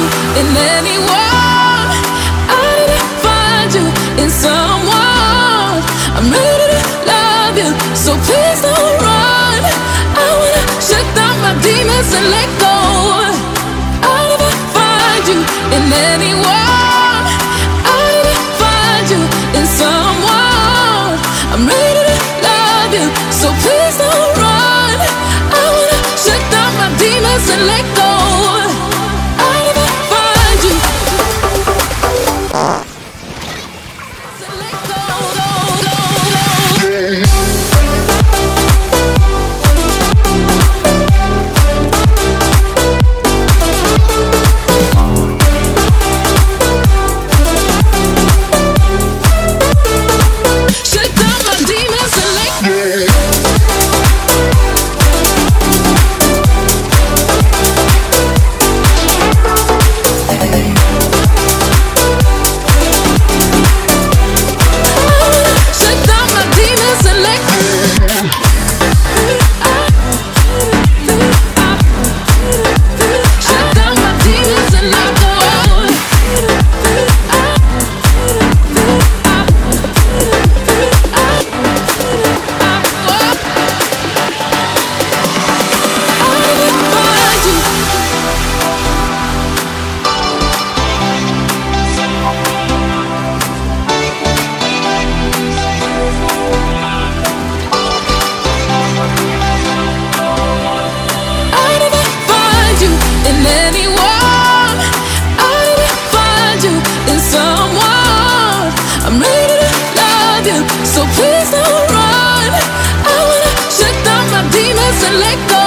in anyone. I find you in someone. I'm ready to love you, so please don't run. I wanna shut my demons and let go. I never find you in anyone. I find you in someone. I'm ready to love you, so please don't run. I wanna shut my demons and let go. Ah! let go.